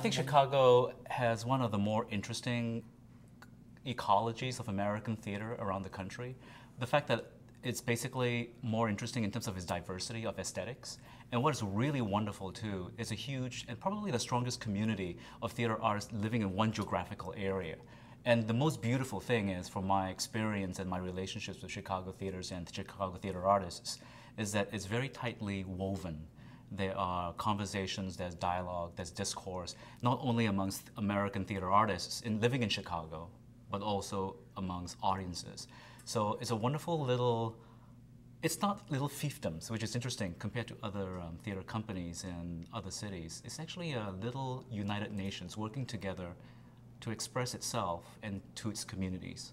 think Chicago has one of the more interesting ecologies of American theater around the country. The fact that it's basically more interesting in terms of its diversity of aesthetics. And what is really wonderful too is a huge and probably the strongest community of theater artists living in one geographical area. And the most beautiful thing is, from my experience and my relationships with Chicago theaters and Chicago theater artists, is that it's very tightly woven. There are conversations, there's dialogue, there's discourse, not only amongst American theater artists in living in Chicago, but also amongst audiences. So it's a wonderful little, it's not little fiefdoms, which is interesting compared to other um, theater companies in other cities. It's actually a little United Nations working together to express itself and to its communities.